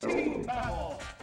¡Sí, vamos!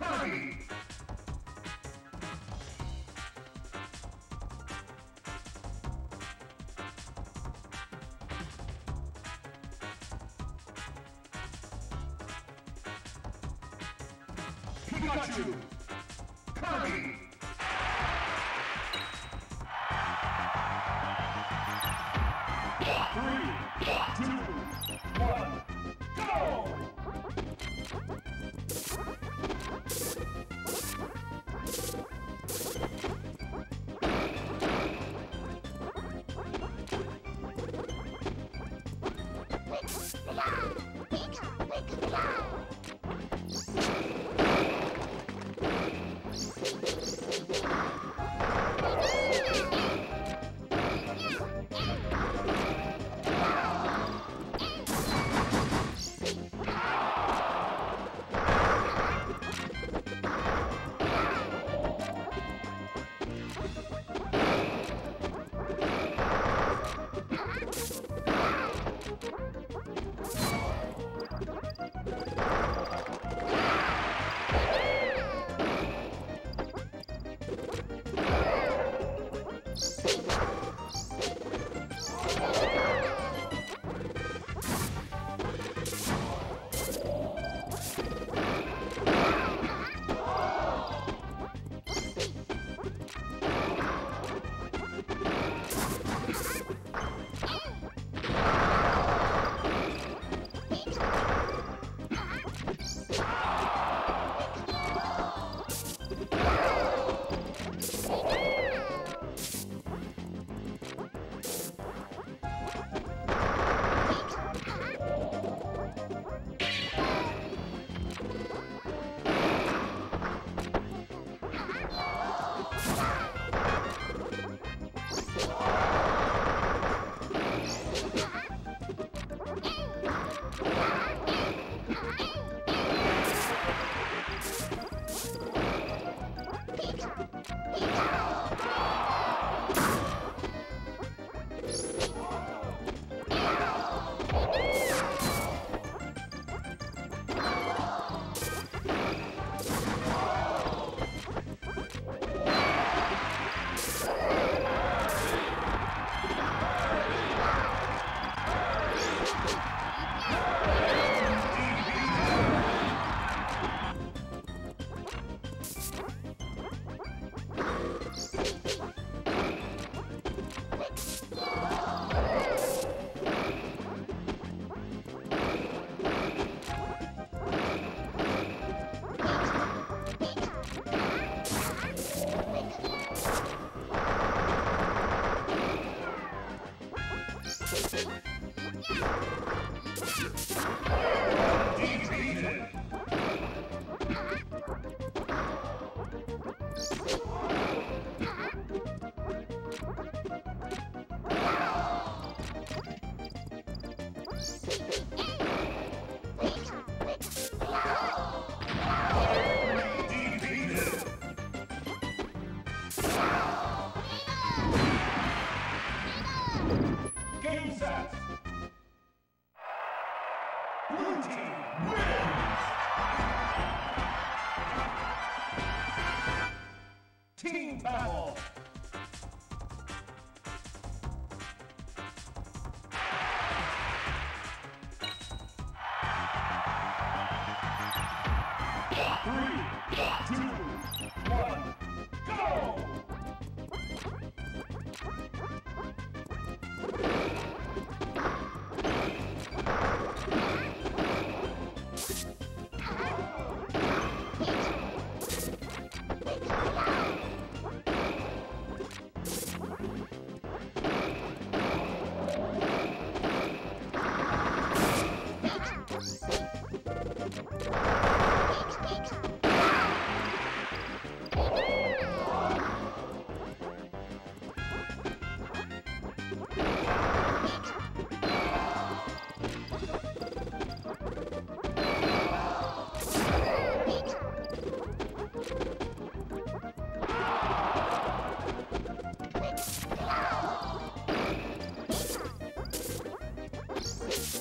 Kirby. Pikachu. Game